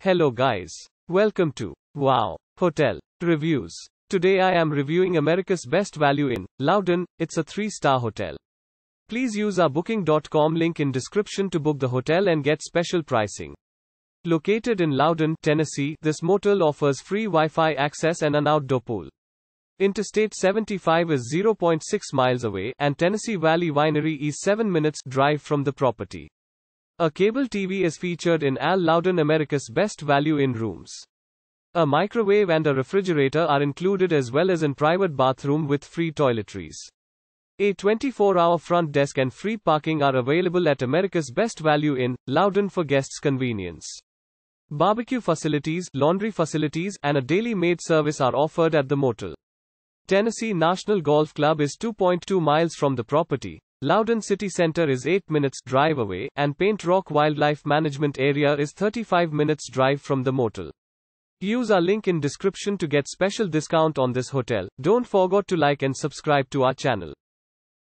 Hello guys. Welcome to Wow Hotel Reviews. Today I am reviewing America's Best Value Inn Loudon. It's a 3-star hotel. Please use our booking.com link in description to book the hotel and get special pricing. Located in Loudon, Tennessee, this motel offers free Wi-Fi access and an outdoor pool. Interstate 75 is 0.6 miles away, and Tennessee Valley Winery is 7 minutes drive from the property. A cable TV is featured in Al Loudon America's Best Value Inn rooms. A microwave and a refrigerator are included as well as in private bathroom with free toiletries. A 24-hour front desk and free parking are available at America's Best Value Inn Loudon for guests' convenience. Barbecue facilities, laundry facilities, and a daily maid service are offered at the motel. Tennessee National Golf Club is 2.2 miles from the property. Loudon City Center is 8 minutes drive away, and Paint Rock Wildlife Management Area is 35 minutes drive from the motel. Use our link in description to get special discount on this hotel. Don't forget to like and subscribe to our channel.